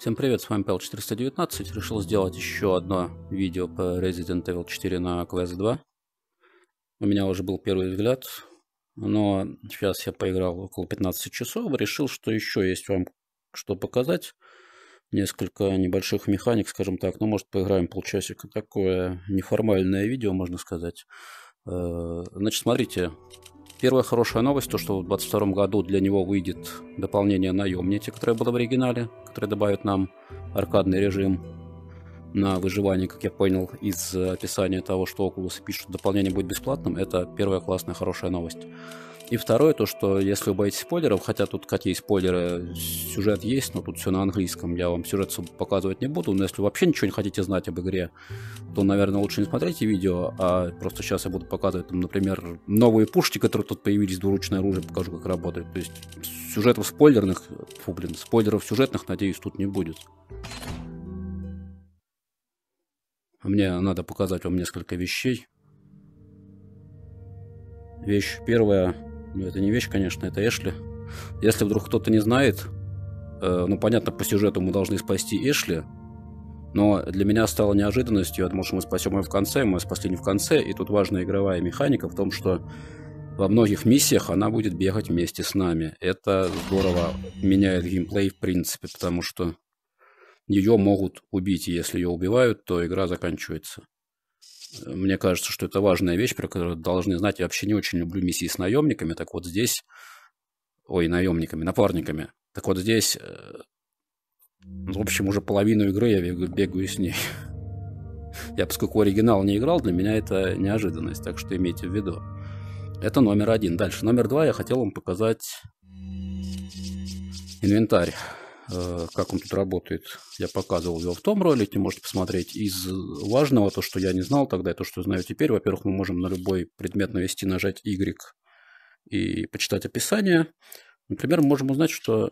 Всем привет, с вами Пэл419. Решил сделать еще одно видео по Resident Evil 4 на Quest 2. У меня уже был первый взгляд, но сейчас я поиграл около 15 часов, решил, что еще есть вам что показать. Несколько небольших механик, скажем так. Ну, может, поиграем полчасика. Такое неформальное видео, можно сказать. Э, значит, смотрите, Первая хорошая новость, то что в 2022 году для него выйдет дополнение наемники, которое было в оригинале, которое добавит нам аркадный режим на выживание, как я понял из описания того, что Oculus пишет, дополнение будет бесплатным. Это первая классная хорошая новость. И второе, то, что если вы боитесь спойлеров, хотя тут какие спойлеры, сюжет есть, но тут все на английском, я вам сюжет показывать не буду, но если вы вообще ничего не хотите знать об игре, то, наверное, лучше не смотрите видео, а просто сейчас я буду показывать, там, например, новые пушки, которые тут появились, двуручное оружие, покажу, как работает. То есть сюжетов спойлерных, фу, блин, спойлеров сюжетных, надеюсь, тут не будет. Мне надо показать вам несколько вещей. Вещь первая это не вещь, конечно, это Эшли. Если вдруг кто-то не знает, э, ну, понятно, по сюжету мы должны спасти Эшли, но для меня стало неожиданностью, думал, что мы спасем ее в конце, мы спасли не в конце, и тут важная игровая механика в том, что во многих миссиях она будет бегать вместе с нами. Это здорово меняет геймплей в принципе, потому что ее могут убить, и если ее убивают, то игра заканчивается. Мне кажется, что это важная вещь, про которую должны знать. Я вообще не очень люблю миссии с наемниками. Так вот здесь... Ой, наемниками, напарниками. Так вот здесь... Э, в общем, уже половину игры я бегаю с ней. Я, поскольку оригинал не играл, для меня это неожиданность, так что имейте в виду. Это номер один. Дальше, номер два я хотел вам показать инвентарь. Э, как он тут работает, я показывал его в том ролике, можете посмотреть. Из важного, то, что я не знал тогда, и то, что знаю теперь, во-первых, мы можем на любой предмет навести, нажать Y и почитать описание. Например, мы можем узнать, что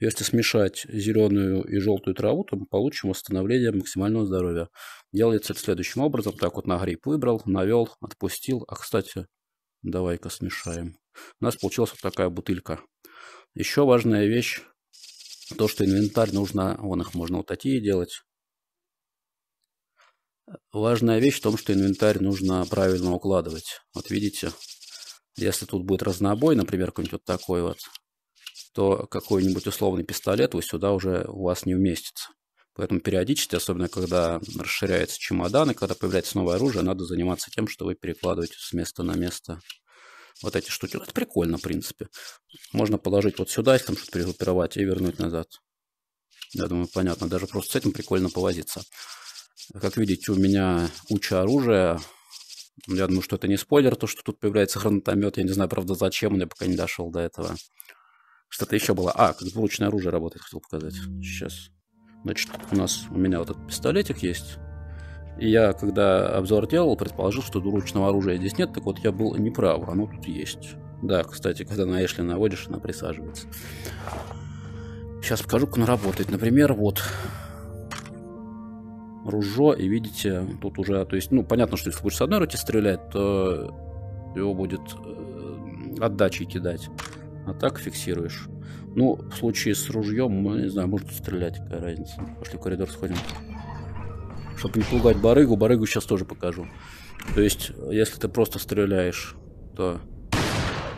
если смешать зеленую и желтую траву, то мы получим восстановление максимального здоровья. Делается это следующим образом. Так вот на гриб выбрал, навел, отпустил. А, кстати, давай-ка смешаем. У нас получилась вот такая бутылька. Еще важная вещь, то, что инвентарь нужно, вон их можно вот такие делать. Важная вещь в том, что инвентарь нужно правильно укладывать. Вот видите, если тут будет разнобой, например, какой-нибудь вот такой вот, то какой-нибудь условный пистолет вы сюда уже у вас не вместится. Поэтому периодически, особенно когда расширяется чемодан и когда появляется новое оружие, надо заниматься тем, что вы перекладываете с места на место вот эти штуки. Это прикольно, в принципе. Можно положить вот сюда, если там что-то перегруппировать, и вернуть назад. Я думаю, понятно. Даже просто с этим прикольно повозиться. Как видите, у меня куча оружия. Я думаю, что это не спойлер, то, что тут появляется гранатомет. Я не знаю, правда, зачем, я пока не дошел до этого. Что-то еще было. А, как двуручное оружие работает, хотел показать. Сейчас. Значит, у нас, у меня вот этот пистолетик есть. И я, когда обзор делал, предположил, что двуручного оружия здесь нет, так вот я был неправ, оно тут есть. Да, кстати, когда на Эшли наводишь, она присаживается. Сейчас покажу, как оно работает. Например, вот ружо, и видите, тут уже, то есть, ну, понятно, что если будешь с одной руки стрелять, то его будет э, отдачей кидать. А так фиксируешь. Ну, в случае с ружьем, ну, не знаю, может стрелять, какая разница. Пошли в коридор сходим. Чтобы не пугать барыгу, барыгу сейчас тоже покажу. То есть, если ты просто стреляешь, то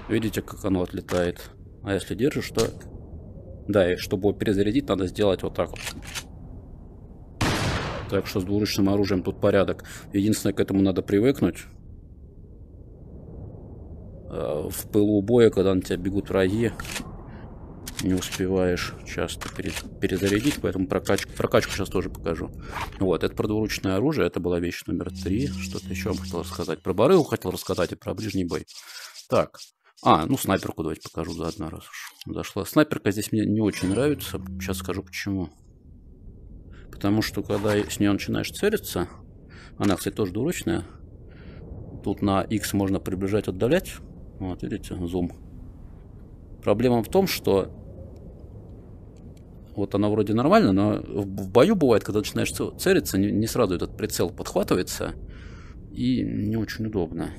видите, как оно отлетает. А если держишь, то... Да, и чтобы его перезарядить, надо сделать вот так вот. Так что с двуручным оружием тут порядок. Единственное, к этому надо привыкнуть. А, в пылу боя, когда на тебя бегут враги, не успеваешь часто перезарядить, поэтому прокачку, прокачку сейчас тоже покажу. Вот, это про двуручное оружие, это была вещь номер три. Что-то еще вам хотел рассказать. Про барыгу хотел рассказать и про ближний бой. Так, а, ну снайперку давайте покажу заодно, раз уж зашла. Снайперка здесь мне не очень нравится, сейчас скажу почему. Потому что когда с нее начинаешь целиться, она, кстати, тоже двуручная, тут на X можно приближать, отдалять. Вот, видите, зум. Проблема в том, что вот она вроде нормально, но в бою бывает, когда начинаешь целиться, не, сразу этот прицел подхватывается, и не очень удобно.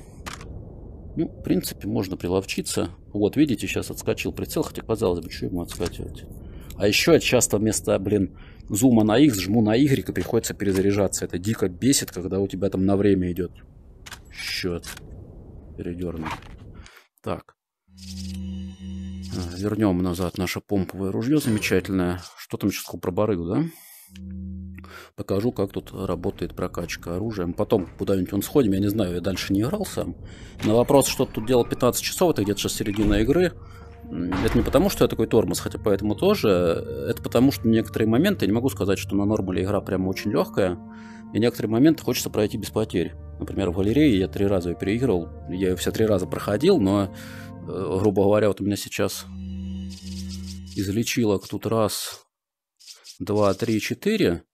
Ну, в принципе, можно приловчиться. Вот, видите, сейчас отскочил прицел, хотя, казалось бы, что ему отскакивать. А еще часто вместо, блин, зума на X жму на Y и приходится перезаряжаться. Это дико бесит, когда у тебя там на время идет счет. Передернут. Так. А, вернем назад наше помповое ружье замечательное. Что там сейчас про барыгу, да? Покажу, как тут работает прокачка оружием. Потом куда-нибудь он сходим, я не знаю, я дальше не играл сам. На вопрос, что тут делал 15 часов, это где-то сейчас середина игры. Это не потому, что я такой тормоз, хотя поэтому тоже. Это потому, что некоторые моменты, я не могу сказать, что на нормале игра прямо очень легкая. И некоторые моменты хочется пройти без потерь. Например, в галерее я три раза ее переиграл. Я ее все три раза проходил, но, грубо говоря, вот у меня сейчас излечилок тут раз, два, три, четыре.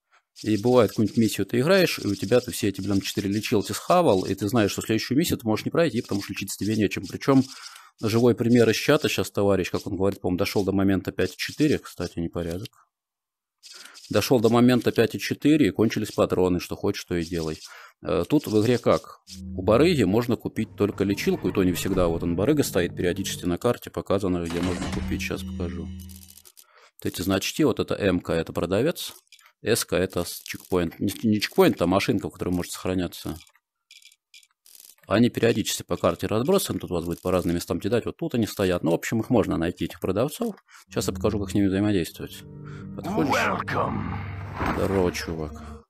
И бывает, какую-нибудь миссию ты играешь, и у тебя ты все эти, блин, четыре лечилки схавал, и ты знаешь, что следующую миссию ты можешь не пройти, потому что лечиться тебе нечем. Причем живой пример из чата сейчас товарищ, как он говорит, по-моему, дошел до момента 5.4, кстати, непорядок. Дошел до момента 5.4 и кончились патроны, что хочешь, что и делай. Э, тут в игре как? У барыги можно купить только лечилку, и то не всегда. Вот он барыга стоит периодически на карте, показано, где можно купить. Сейчас покажу. Вот эти значки, вот это МК, это продавец. СК это чекпоинт. Не, не чекпоинт, а машинка, в которой может сохраняться. Они периодически по карте разбросаны. Тут у вас будет по разным местам кидать. Вот тут они стоят. Ну, в общем, их можно найти, этих продавцов. Сейчас я покажу, как с ними взаимодействовать. Подходишь? Welcome. Здорово, чувак.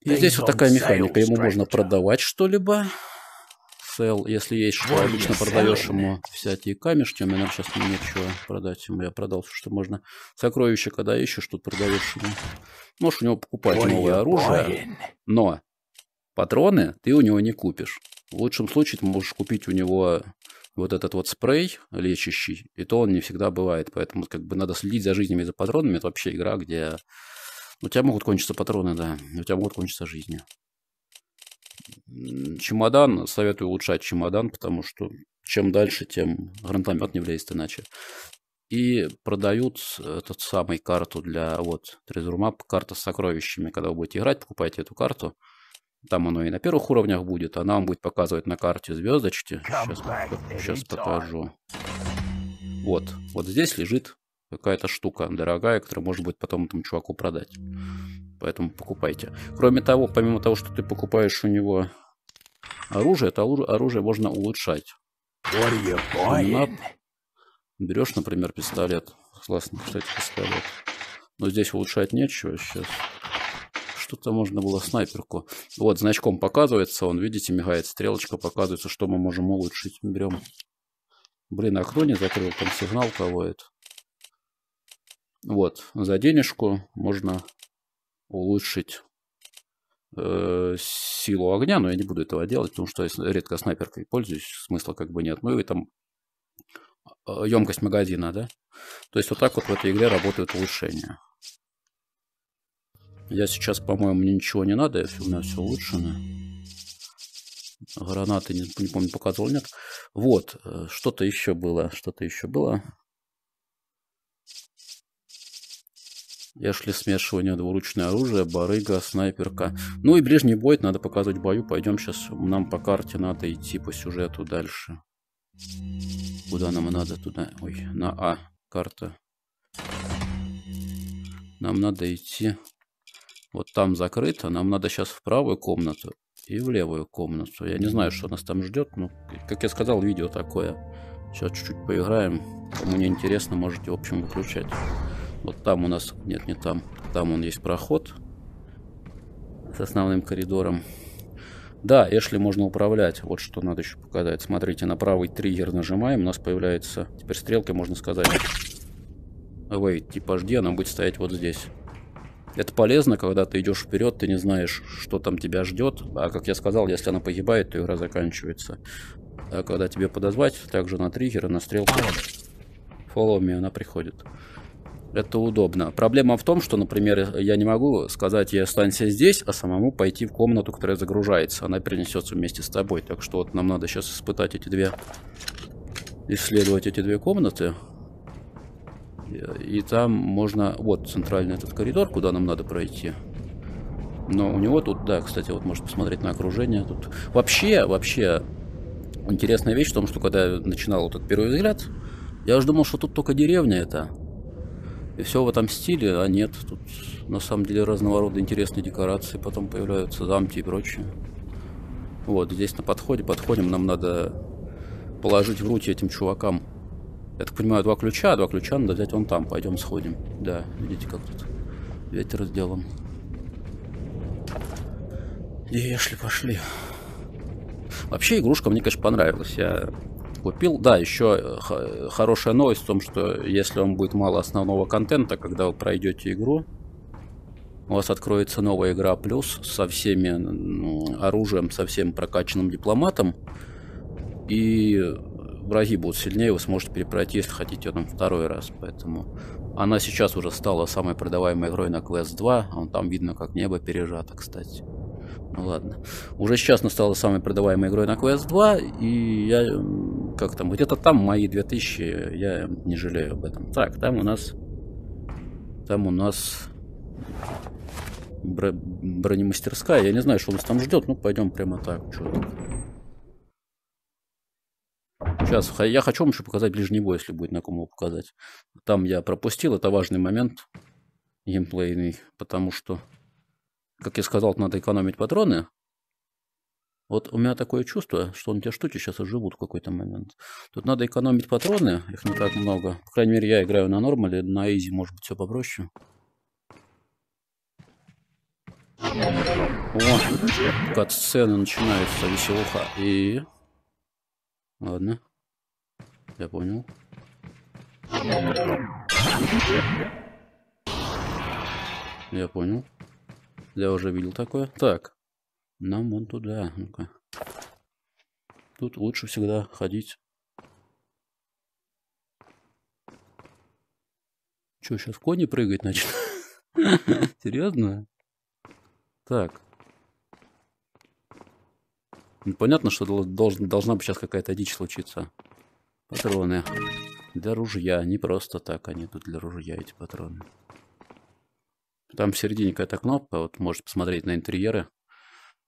И здесь вот такая механика. Ему можно продавать что-либо. Sell, если есть что, обычно продаешь ему всякие камешки. У меня сейчас нечего продать ему. Я продал все, что можно. Сокровища, когда ищешь, тут продаешь ему. Можешь у него покупать новое оружие. Но патроны ты у него не купишь. В лучшем случае ты можешь купить у него вот этот вот спрей лечащий, и то он не всегда бывает. Поэтому как бы надо следить за жизнями и за патронами. Это вообще игра, где у тебя могут кончиться патроны, да. У тебя могут кончиться жизни. Чемодан, советую улучшать чемодан, потому что чем дальше, тем гранатомет не влезет иначе. И продают этот самый карту для вот Map, карта с сокровищами. Когда вы будете играть, покупайте эту карту. Там оно и на первых уровнях будет. Она вам будет показывать на карте звездочки. Сейчас, сейчас покажу. Вот. Вот здесь лежит какая-то штука дорогая, которая может быть потом этому чуваку продать. Поэтому покупайте. Кроме того, помимо того, что ты покупаешь у него оружие, это оружие можно улучшать. Берешь, например, пистолет. Классный, кстати, пистолет. Но здесь улучшать нечего сейчас. Что-то можно было снайперку. Вот, значком показывается он, видите, мигает стрелочка, показывается, что мы можем улучшить. Берем. Блин, окно не закрыл, там сигнал кого это. Вот, за денежку можно улучшить э, силу огня, но я не буду этого делать, потому что я редко снайперкой пользуюсь, смысла как бы нет. Ну и там емкость э, магазина, да. То есть вот так вот в этой игре работают улучшения. Я сейчас, по-моему, мне ничего не надо, у меня все улучшено. Гранаты, не, не помню, показывал, нет. Вот, э, что-то еще было, что-то еще было. Я шли смешивание двуручное оружие, барыга, снайперка. Ну и ближний бой надо показывать бою. Пойдем сейчас, нам по карте надо идти по сюжету дальше. Куда нам надо? Туда. Ой, на А карта. Нам надо идти. Вот там закрыто. Нам надо сейчас в правую комнату и в левую комнату. Я не знаю, что нас там ждет. Но, как я сказал, видео такое. Сейчас чуть-чуть поиграем. Кому не интересно, можете, в общем, выключать. Вот там у нас... Нет, не там. Там он есть проход с основным коридором. Да, Эшли можно управлять. Вот что надо еще показать. Смотрите, на правый триггер нажимаем, у нас появляется... Теперь стрелкой можно сказать... Wait, типа жди, она будет стоять вот здесь. Это полезно, когда ты идешь вперед, ты не знаешь, что там тебя ждет. А как я сказал, если она погибает, то игра заканчивается. А когда тебе подозвать, также на триггер и на стрелку follow me, она приходит. Это удобно. Проблема в том, что, например, я не могу сказать, я останься здесь, а самому пойти в комнату, которая загружается. Она перенесется вместе с тобой. Так что вот нам надо сейчас испытать эти две... Исследовать эти две комнаты. И там можно... Вот центральный этот коридор, куда нам надо пройти. Но у него тут, да, кстати, вот можно посмотреть на окружение. Тут вообще, вообще интересная вещь в том, что когда я начинал этот первый взгляд, Я же думал, что тут только деревня это. И все в этом стиле, а нет. Тут на самом деле разного рода интересные декорации потом появляются, замки и прочее. Вот, здесь на подходе, подходим, нам надо положить в руки этим чувакам. Я так понимаю, два ключа, два ключа надо взять вон там. Пойдем сходим. Да, видите, как тут ветер сделан. Ешли, пошли. Вообще игрушка мне, конечно, понравилась. Я купил. Да, еще хорошая новость в том, что если вам будет мало основного контента, когда вы пройдете игру, у вас откроется новая игра плюс со всеми оружием, со всем прокачанным дипломатом. И враги будут сильнее, вы сможете перепройти, если хотите, там второй раз. Поэтому она сейчас уже стала самой продаваемой игрой на Quest 2. Вон там видно, как небо пережато, кстати. Ну ладно. Уже сейчас она стала самой продаваемой игрой на Quest 2. И я... Как там? Где-то там мои 2000. Я не жалею об этом. Так, там у нас... Там у нас... Бро... Бронемастерская. Я не знаю, что нас там ждет. Ну, пойдем прямо так. Что Сейчас, я хочу вам еще показать ближний бой, если будет на ком его показать. Там я пропустил, это важный момент геймплейный, потому что, как я сказал, надо экономить патроны. Вот у меня такое чувство, что он те штуки сейчас оживут в какой-то момент. Тут надо экономить патроны, их не так много. По крайней мере, я играю на нормале, на изи может быть все попроще. О, кат-сцена начинается, веселуха. И... Ладно. Я понял. Я понял. Я уже видел такое. Так. Нам вон туда. Ну-ка. Тут лучше всегда ходить. Че, сейчас кони прыгать начнут? Серьезно? Так. Понятно, что должен, должна быть сейчас какая-то дичь случиться. Патроны. Для ружья. Не просто так они тут для ружья, эти патроны. Там в середине какая-то кнопка. Вот можете посмотреть на интерьеры.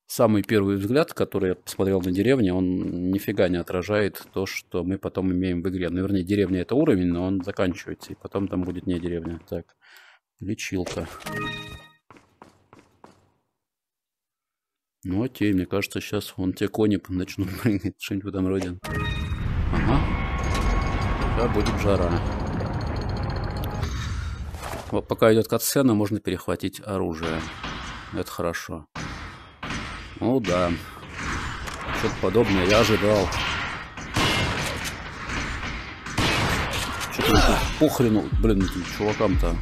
Самый первый взгляд, который я посмотрел на деревню, он нифига не отражает то, что мы потом имеем в игре. Ну, вернее, деревня это уровень, но он заканчивается. И потом там будет не деревня. Так. Лечилка. Ну окей, мне кажется, сейчас вон те кони начнут прыгать, что-нибудь в этом роде. Ага. Да, будет жара. Вот пока идет катсцена, можно перехватить оружие. Это хорошо. Ну да. Что-то подобное я ожидал. Что-то похрену, блин, этим чувакам-то.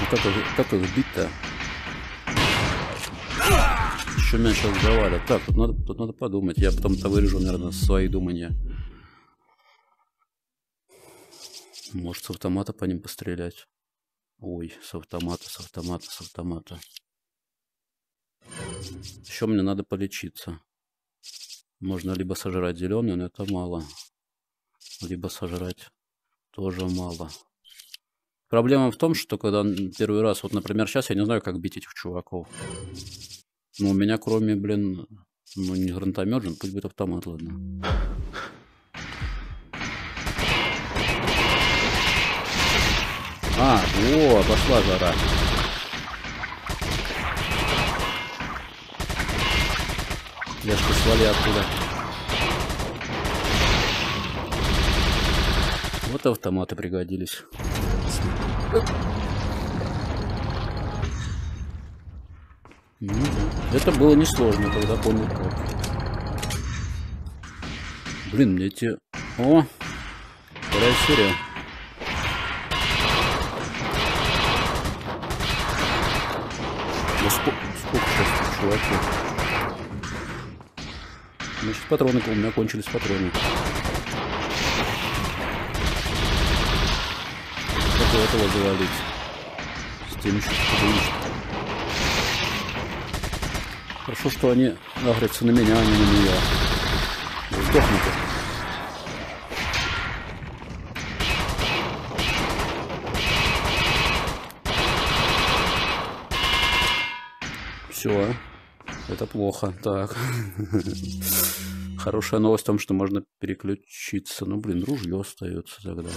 Ну как их, как их бить-то? Еще сейчас завалят. Так, тут надо, тут надо подумать. Я потом-то вырежу, наверное, свои думания. Может, с автомата по ним пострелять. Ой, с автомата, с автомата, с автомата. Еще мне надо полечиться. Можно либо сожрать зеленый, но это мало. Либо сожрать тоже мало. Проблема в том, что когда первый раз, вот, например, сейчас я не знаю, как бить этих чуваков. Ну, у меня кроме, блин, ну, не гранатомет же, пусть будет автомат, ладно. А, о, пошла жара. Яшка, свали оттуда. Вот автоматы пригодились. Это было несложно, когда понял как. Блин, мне эти... О! Вторая серия. Ну сколько, сколько сейчас чуваки? Значит, патроны, у меня кончились патроны. Как этого завалить? С тем еще Хорошо, что они агрятся на меня, а не на нее. Сдохнут. Все. Это плохо. Так. Хорошая новость в том, что можно переключиться. Ну, блин, ружье остается тогда.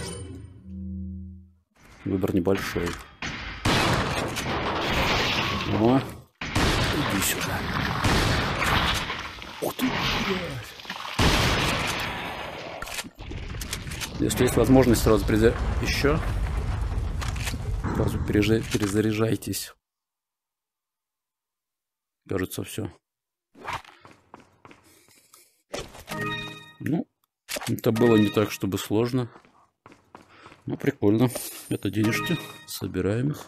Выбор небольшой. О, иди сюда. Ух ты, блядь. Если есть возможность, сразу приза... еще. Сразу перезаряжайтесь. Кажется, все. Ну, это было не так, чтобы сложно. Ну, прикольно. Это денежки. Собираем их.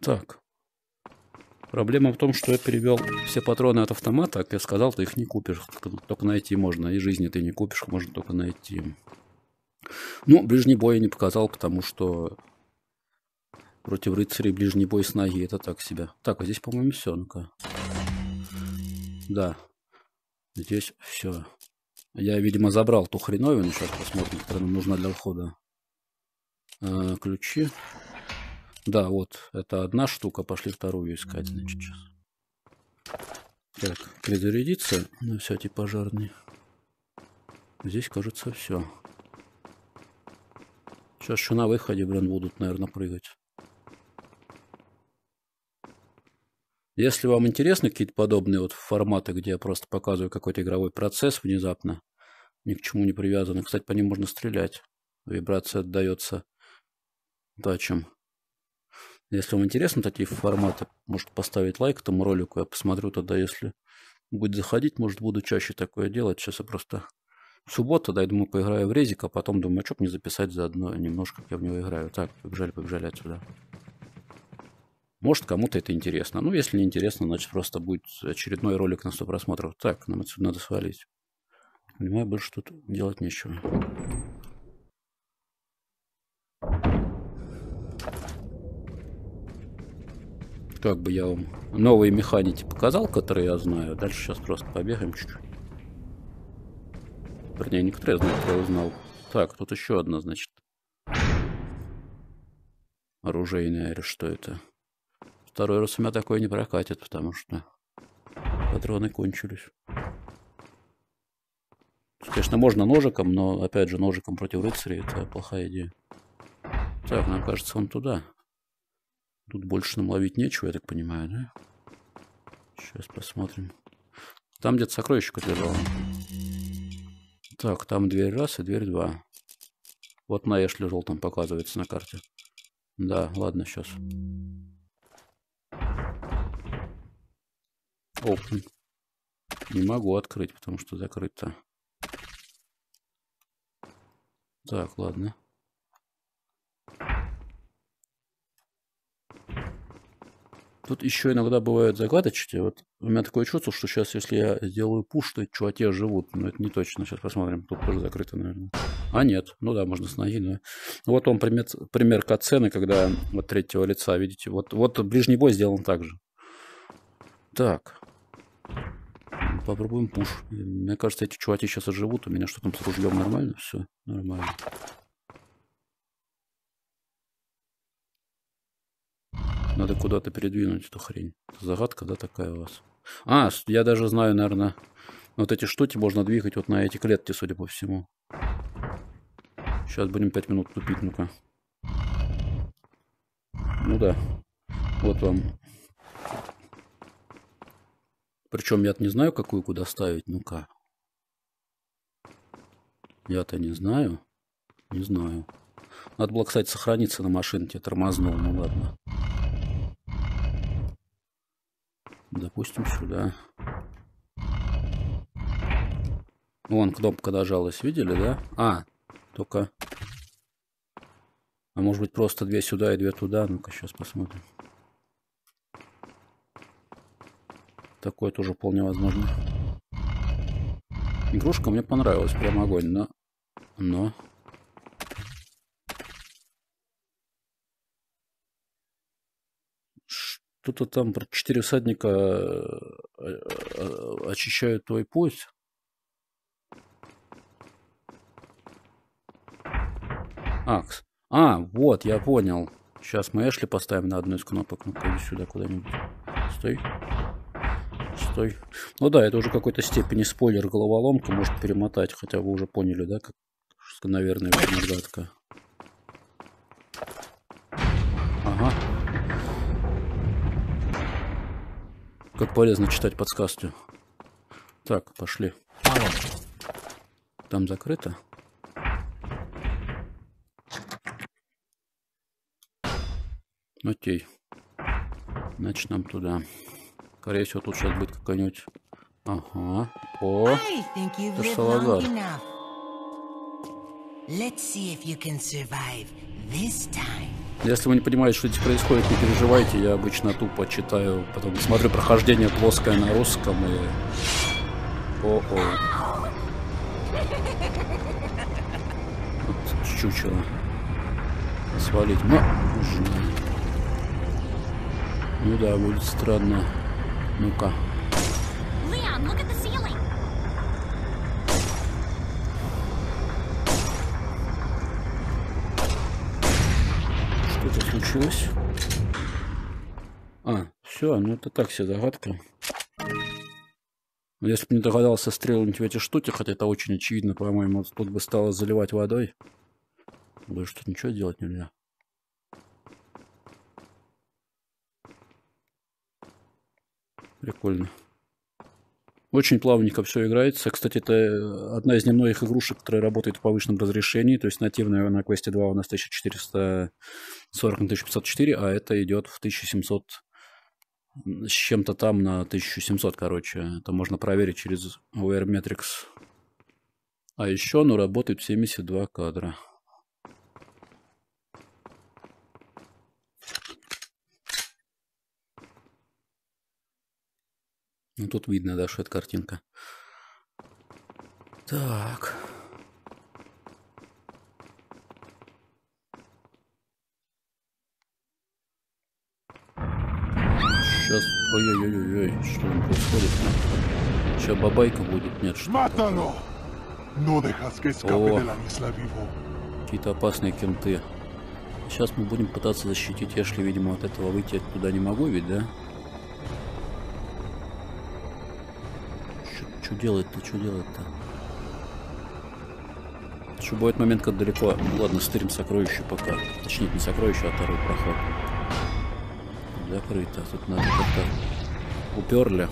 Так. Проблема в том, что я перевел все патроны от автомата. Как я сказал, ты их не купишь. Только найти можно. И жизни ты не купишь, можно только найти. Ну, ближний бой я не показал, потому что против рыцарей ближний бой с ноги это так себе. Так, а здесь, по-моему, все. Ну-ка. Да. Здесь все. Я, видимо, забрал ту хреновину. Сейчас посмотрим, которая нам нужна для входа. А, ключи. Да, вот. Это одна штука. Пошли вторую искать, значит, сейчас. Так, перезарядиться на всякий пожарный. Здесь, кажется, все. Сейчас еще на выходе, блин, будут, наверное, прыгать. Если вам интересны какие-то подобные вот форматы, где я просто показываю какой-то игровой процесс внезапно, ни к чему не привязанный, кстати, по ним можно стрелять. Вибрация отдается тачем. Если вам интересны такие форматы, может поставить лайк этому ролику, я посмотрю тогда, если будет заходить, может буду чаще такое делать. Сейчас я просто суббота, да, я думаю, поиграю в резик, а потом думаю, а что мне записать заодно немножко, как я в него играю. Так, побежали, побежали отсюда. Может, кому-то это интересно. Ну, если не интересно, значит, просто будет очередной ролик на 100 просмотров. Так, нам отсюда надо свалить. Понимаю, больше тут делать нечего. Как бы я вам новые механики показал, которые я знаю. Дальше сейчас просто побегаем чуть-чуть. Вернее, некоторые знают, я узнал. Так, тут еще одна, значит. Оружейная или что это? Второй раз у меня такое не прокатит, потому что патроны кончились. Конечно, можно ножиком, но, опять же, ножиком против рыцарей это плохая идея. Так, нам кажется, он туда. Тут больше нам ловить нечего, я так понимаю, да? Сейчас посмотрим. Там где-то сокровищко лежало. Так, там дверь раз и дверь два. Вот на Эшли желтом показывается на карте. Да, ладно, сейчас. Open. Не могу открыть, потому что закрыто. Так, ладно. Тут еще иногда бывают загадочки. Вот у меня такое чувство, что сейчас, если я сделаю пуш, то чуваки живут. Но это не точно. Сейчас посмотрим. Тут тоже закрыто, наверное. А, нет. Ну да, можно с ноги, да. Вот он пример, пример катсцены, когда вот третьего лица, видите. Вот, вот ближний бой сделан так же. Так. Попробуем пуш. Мне кажется, эти чуваки сейчас оживут. У меня что там с ружьем нормально? Все, нормально. Надо куда-то передвинуть эту хрень. Загадка, да, такая у вас? А, я даже знаю, наверное, вот эти штуки можно двигать вот на эти клетки, судя по всему. Сейчас будем 5 минут тупить, ну-ка. Ну да. Вот вам. Причем я не знаю, какую куда ставить. Ну-ка. Я-то не знаю. Не знаю. Надо было, кстати, сохраниться на машинке. Тормознул, ну ладно. Допустим, сюда. Вон кнопка нажалась, видели, да? А, только... А может быть просто две сюда и две туда? Ну-ка, сейчас посмотрим. Такое тоже вполне возможно. Игрушка мне понравилась, прям огонь, но... Но... Что-то там четыре всадника э, э, очищают твой путь. А, а, вот, я понял. Сейчас мы Эшли поставим на одну из кнопок. Ну-ка, иди сюда куда-нибудь. Стой. Стой. Ну да, это уже какой-то степени спойлер головоломка. Может перемотать, хотя вы уже поняли, да? Как, наверное, загадка. Ага. Как полезно читать подсказки. Так, пошли. Там закрыто? Окей. Значит, нам туда. Скорее всего, тут сейчас будет какая-нибудь... Ага. О, это Салазар. Если вы не понимаете, что здесь происходит, не переживайте. Я обычно тупо читаю, потом смотрю прохождение плоское на русском и... О-о. Вот, чучело. Свалить. Можно. Ну да, будет странно. Ну-ка. Что-то случилось. А, все, ну это так себе загадка. Если бы не догадался стрелять в эти штуки, хотя это очень очевидно, по-моему, тут бы стало заливать водой. Больше тут ничего делать нельзя. Прикольно. Очень плавненько все играется. Кстати, это одна из немногих игрушек, которая работает в повышенном разрешении. То есть нативная на Quest 2 у нас 1440 на 1504, а это идет в 1700 с чем-то там на 1700, короче. Это можно проверить через OR Metrics. А еще оно работает в 72 кадра. Ну, тут видно, да, что это картинка. Так. Сейчас... Ой-ой-ой-ой, что там происходит? Сейчас бабайка будет? Нет, что О, какие-то опасные кенты. Сейчас мы будем пытаться защитить Эшли, видимо, от этого выйти туда не могу ведь, да? Что делать-то, что делать-то? Что будет момент, когда далеко... Ладно, стырим сокровище пока. Точнее, не сокровище, а второй проход. Закрыто. Тут надо как-то... Уперли.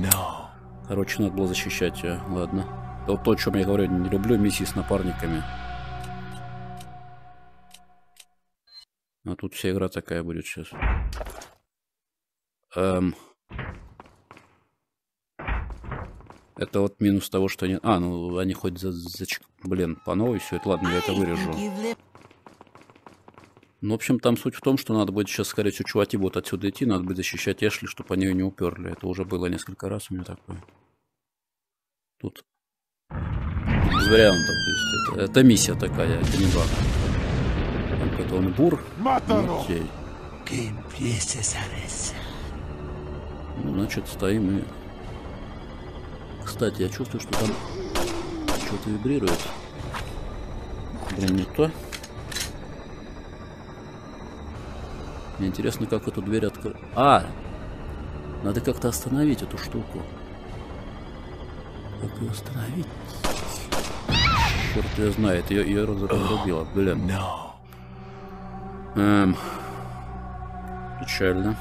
No. Короче, надо было защищать ее. Ладно. То, то, о чем я говорю, не люблю миссии с напарниками. А тут вся игра такая будет сейчас. Эм... Это вот минус того, что они... А, ну они хоть за... за... Блин, по новой все это. Ладно, я это вырежу. Ну, в общем, там суть в том, что надо будет сейчас, скорее всего, чуваки будут отсюда идти, надо будет защищать Эшли, чтобы они ее не уперли. Это уже было несколько раз у меня такое. Тут без вариантов. То есть это, это миссия такая, это не баг. Так, это он бур. Ну, окей. Ну, значит, стоим и кстати, я чувствую, что там что-то вибрирует. Блин, не то. Мне интересно, как эту дверь открыть. А! Надо как-то остановить эту штуку. Как ее остановить? Черт ее знает, ее, ее разрубило. Блин. Эм. Печально.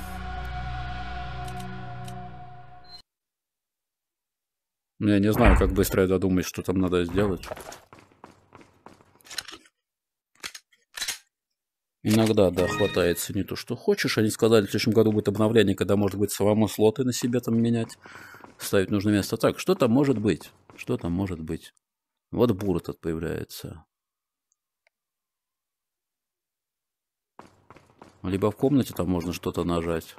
Ну, я не знаю, как быстро я додумаюсь, что там надо сделать. Иногда, да, хватается не то, что хочешь. Они сказали, в следующем году будет обновление, когда, может быть, самому слоты на себе там менять, ставить нужное место. Так, что там может быть? Что там может быть? Вот бур этот появляется. Либо в комнате там можно что-то нажать.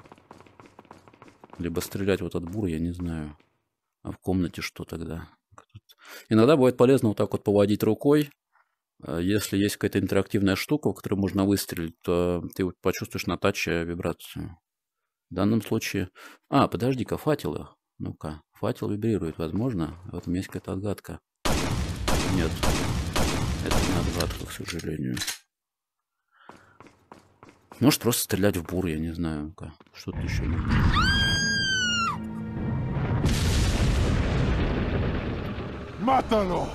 Либо стрелять вот от бура, я не знаю. А в комнате что тогда? Иногда бывает полезно вот так вот поводить рукой. А если есть какая-то интерактивная штука, в которую можно выстрелить, то ты почувствуешь на таче вибрацию. В данном случае... А, подожди-ка, фатилы. Ну-ка, фатил вибрирует, возможно. В этом есть какая-то отгадка. Нет, это не отгадка, к сожалению. Может просто стрелять в бур, я не знаю. Что-то еще нужно. Mátalo.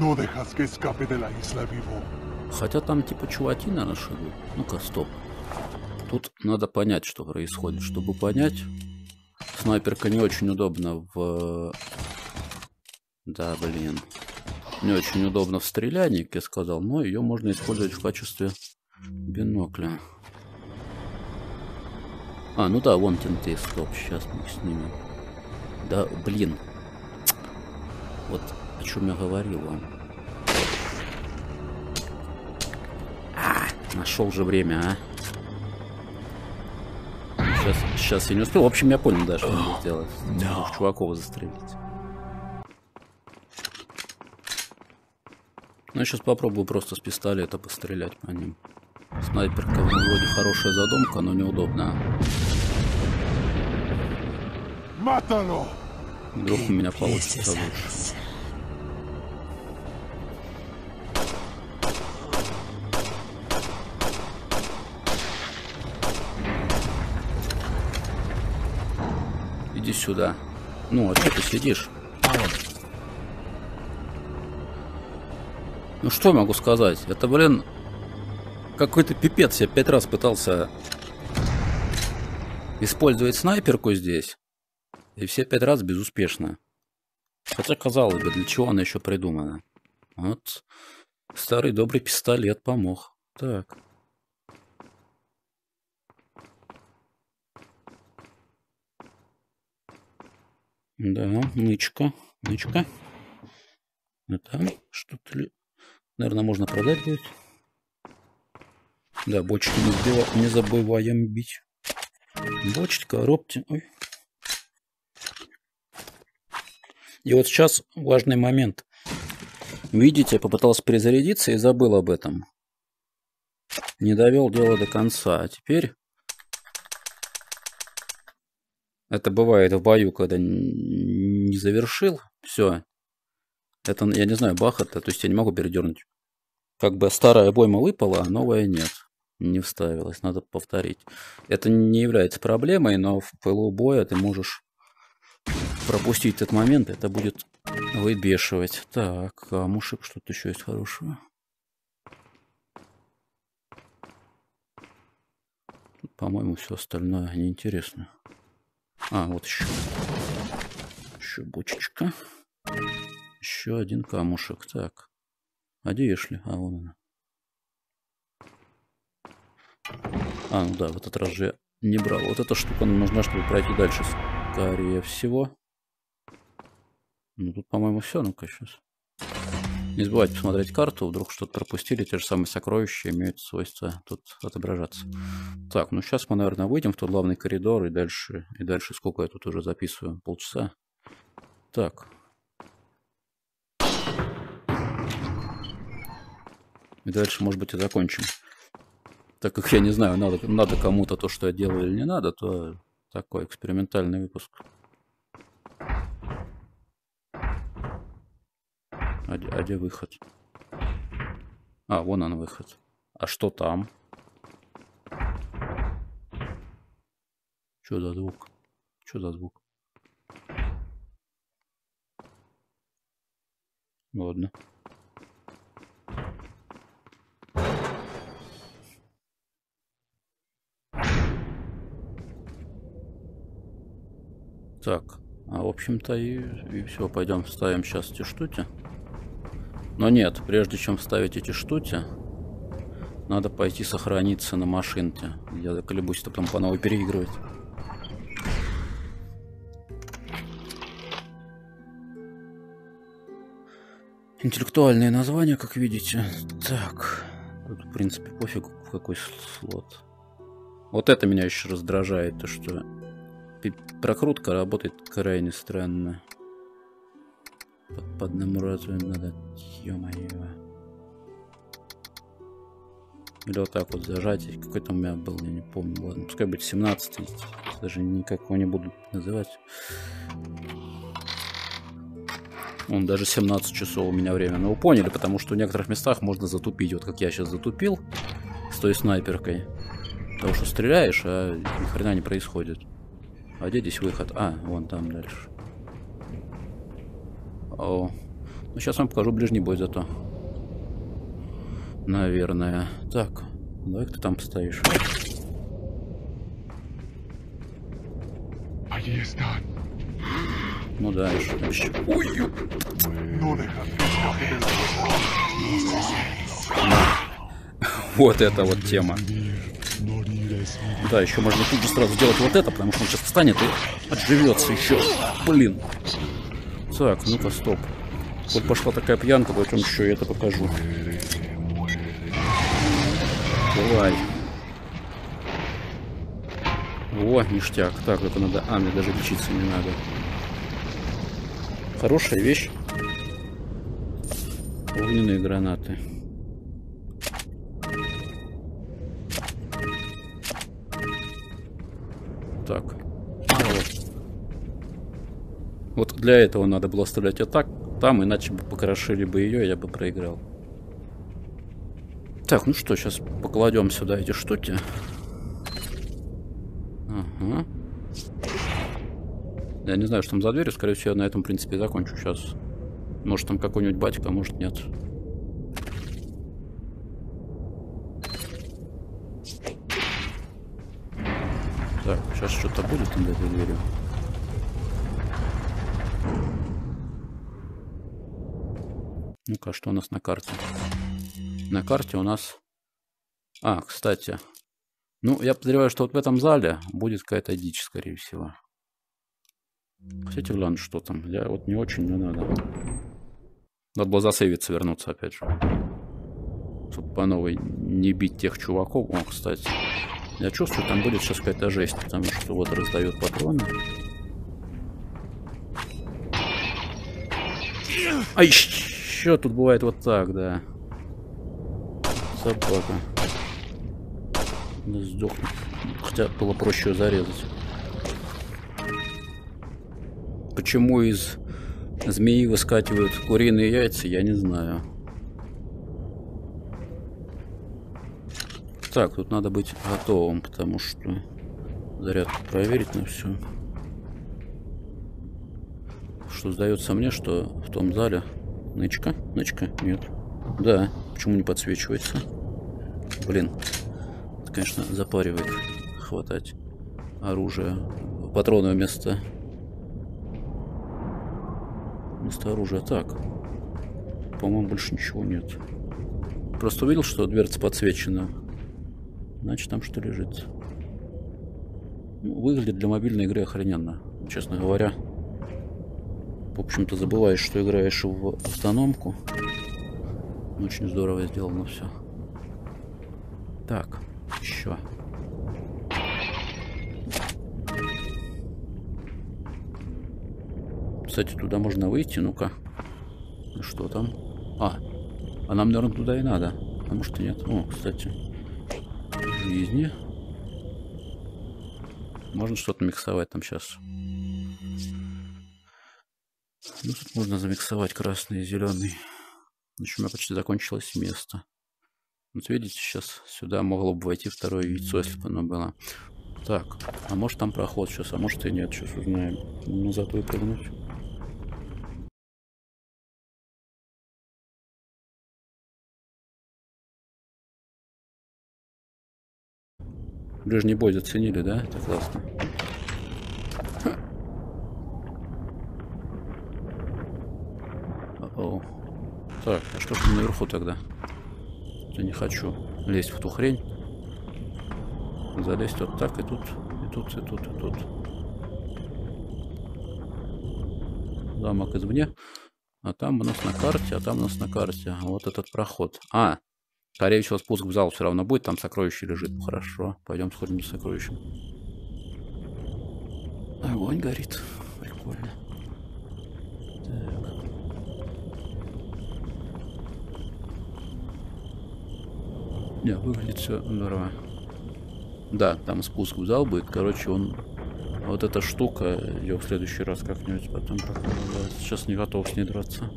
No dejas que escape de la isla vivo. Хотя там типа чуваки на нас идут. Ну-ка, стоп. Тут надо понять, что происходит. Чтобы понять, снайперка не очень удобно в... Да, блин. Не очень удобно в стрелянии, как я сказал, но ее можно использовать в качестве бинокля. А, ну да, вон тенты, стоп, сейчас мы снимем. Да, блин. Вот о чем я говорил вам. А, нашел же время, а. Сейчас, сейчас я не успел. В общем, я понял, да, что надо сделать. Двух чуваков застрелить. Ну, я сейчас попробую просто с пистолета пострелять по ним. Снайперка вроде хорошая задумка, но неудобно. Mátalo. Вдруг у меня получится лучше. Сюда. Ну, а что ты сидишь? Ну что могу сказать? Это, блин, какой-то пипец. Я пять раз пытался использовать снайперку здесь. И все пять раз безуспешно. Хотя, казалось бы, для чего она еще придумана? Вот старый добрый пистолет помог. Так. Да, нычка, нычка. Это что-то ли... Наверное, можно продать будет. Да, бочки не, сбива... не забываем бить. Бочки, коробки. Ой. И вот сейчас важный момент. Видите, попытался перезарядиться и забыл об этом. Не довел дело до конца. А теперь... Это бывает в бою, когда не завершил. Все. Это, я не знаю, бах это. То есть я не могу передернуть. Как бы старая обойма выпала, а новая нет. Не вставилась. Надо повторить. Это не является проблемой, но в пылу боя ты можешь пропустить этот момент, это будет выбешивать. Так, камушек, что-то еще есть хорошего. По-моему, все остальное неинтересно. А, вот еще. Еще бочечка. Еще один камушек. Так. А где Эшли? А, вон она. А, ну да, в этот раз же я не брал. Вот эта штука нужна, чтобы пройти дальше скорее всего. Ну, тут, по-моему, все. Ну-ка, сейчас. Не забывайте посмотреть карту, вдруг что-то пропустили, те же самые сокровища имеют свойство тут отображаться. Так, ну сейчас мы, наверное, выйдем в тот главный коридор и дальше, и дальше сколько я тут уже записываю? Полчаса. Так. И дальше, может быть, и закончим. Так как я не знаю, надо, надо кому-то то, что я делаю или не надо, то такой экспериментальный выпуск. А, а где выход? А, вон он выход. А что там? Что за звук? Что за звук? Ладно. Так, а в общем-то и, и все, пойдем ставим сейчас эти штуки. Но нет, прежде чем вставить эти штуки, надо пойти сохраниться на машинке. Я колебусь потом по новой переигрывать. Интеллектуальные названия, как видите. Так, тут в принципе пофиг в какой слот. Вот это меня еще раздражает, то что прокрутка работает крайне странно. Под, по одному разу надо, ё-моё. Или вот так вот зажать. Какой-то у меня был, я не помню. Ладно, пускай будет 17 Даже никакого не буду называть. Он даже 17 часов у меня время. Но вы поняли, потому что в некоторых местах можно затупить. Вот как я сейчас затупил с той снайперкой. Потому что стреляешь, а ни хрена не происходит. А где здесь выход? А, вон там дальше. О, Ну, сейчас вам покажу ближний бой зато. Наверное. Так, давай ты там стоишь. Están. Ну да, еще. Ой, la вот это вот тема. Да, еще можно тут же сразу сделать вот это, потому что он сейчас встанет и отживется еще. Блин. Так, ну-ка, стоп. Вот пошла такая пьянка, потом еще и это покажу. Давай. О, ништяк. Так, это надо... А, мне даже лечиться не надо. Хорошая вещь. Огненные гранаты. Так. Вот. Для этого надо было оставлять атак там, иначе бы покрошили бы ее, я бы проиграл. Так, ну что, сейчас покладем сюда эти штуки. Ага. Я не знаю, что там за дверью. Скорее всего, я на этом, в принципе, закончу сейчас. Может, там какой-нибудь батик, а может, нет. Так, сейчас что-то будет над этой дверью. Ну-ка, что у нас на карте? На карте у нас... А, кстати. Ну, я подозреваю, что вот в этом зале будет какая-то дичь, скорее всего. Хотите глянуть, что там? Я вот не очень, не надо. Надо было засейвиться, вернуться опять же. Чтобы по новой не бить тех чуваков. О, кстати. Я чувствую, там будет сейчас какая-то жесть, потому что вот раздают патроны. А еще тут бывает вот так, да. Собака. Да сдохнет. Хотя было проще ее зарезать. Почему из змеи выскакивают куриные яйца, я не знаю. Так, тут надо быть готовым, потому что зарядку проверить на все. Что сдается мне, что в том зале... Нычка? Нычка? Нет. Да. Почему не подсвечивается? Блин. Это, конечно, запаривает хватать оружие. Патроны вместо... Вместо оружия. Так. По-моему, больше ничего нет. Просто увидел, что дверца подсвечена. Значит, там что лежит. Ну, выглядит для мобильной игры охрененно. Честно говоря. В общем-то, забываешь, что играешь в автономку. Очень здорово сделано все. Так, еще. Кстати, туда можно выйти, ну-ка. Ну что там? А, а нам, наверное, туда и надо. А может и нет. О, кстати. Жизни. Можно что-то миксовать там сейчас. Ну, тут можно замиксовать красный и зеленый. Общем, у меня почти закончилось место. Вот видите, сейчас сюда могло бы войти второе яйцо, если бы оно было. Так, а может там проход сейчас, а может и нет, сейчас узнаем. Назад выпрыгнуть. Ближний бой заценили, да? Это классно. О, Так, а что там наверху тогда? Я не хочу лезть в ту хрень. Залезть вот так, и тут, и тут, и тут, и тут. Замок извне. А там у нас на карте, а там у нас на карте. Вот этот проход. А, скорее всего, спуск в зал все равно будет. Там сокровище лежит. Хорошо, пойдем сходим за сокровищем. Огонь горит. Прикольно. Так. Не, выглядит все здорово. Да, там спуск в зал будет. Короче, он... Вот эта штука, ее в следующий раз как-нибудь потом покажу. Сейчас не готов с ней драться.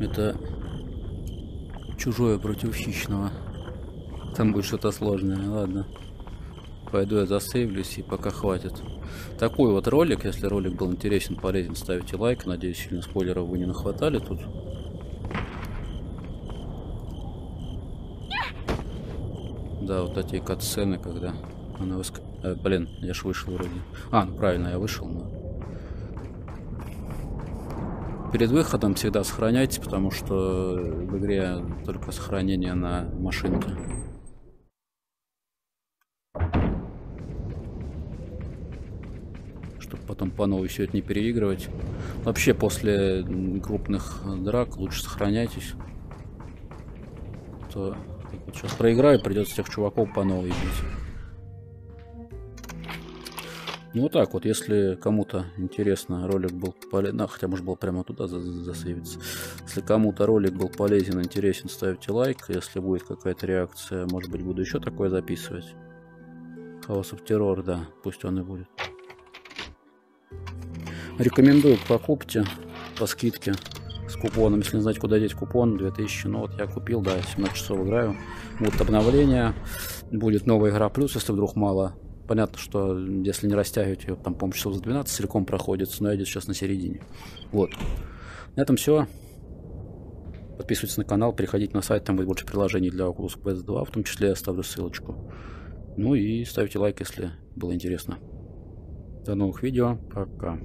Это чужое против хищного. Там будет что-то сложное, ладно. Пойду я засейвлюсь и пока хватит. Такой вот ролик, если ролик был интересен, полезен, ставьте лайк. Надеюсь, сильно спойлеров вы не нахватали тут. Да, вот эти катсцены, когда она выск... э, блин, я ж вышел вроде. А, ну правильно, я вышел, но... Перед выходом всегда сохраняйте, потому что в игре только сохранение на машинке. Потом по новой все это не переигрывать. Вообще после крупных драк лучше сохраняйтесь. То вот сейчас проиграю, придется всех чуваков по новой бить. Ну вот так вот, если кому-то интересно, ролик был полезен, а, хотя может было прямо туда засейвиться. Если кому-то ролик был полезен, интересен, ставьте лайк. Если будет какая-то реакция, может быть буду еще такое записывать. House of Terror, да, пусть он и будет. Рекомендую к покупке по скидке с купоном. Если не знать, куда деть купон, 2000. Ну вот я купил, да, 17 часов играю. Будут обновления, будет новая игра плюс, если вдруг мало. Понятно, что если не растягивать ее, там, по часов за 12 целиком проходит, но я идет сейчас на середине. Вот. На этом все. Подписывайтесь на канал, переходите на сайт, там будет больше приложений для Oculus Quest 2, в том числе я оставлю ссылочку. Ну и ставьте лайк, если было интересно. До новых видео. Пока.